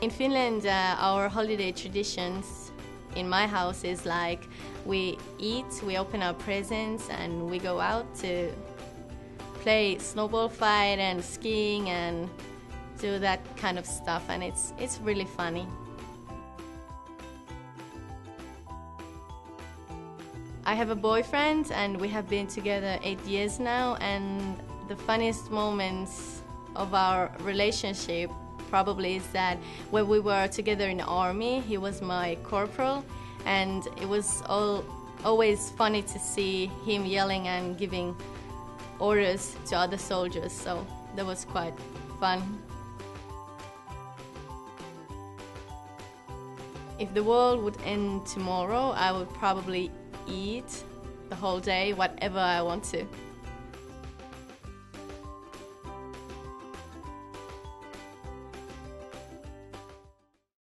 In Finland, uh, our holiday traditions in my house is like we eat, we open our presents, and we go out to play snowball fight and skiing and do that kind of stuff, and it's it's really funny. I have a boyfriend, and we have been together eight years now, and the funniest moments of our relationship probably is that when we were together in the army, he was my corporal, and it was all always funny to see him yelling and giving orders to other soldiers. So that was quite fun. If the world would end tomorrow, I would probably eat the whole day, whatever I want to.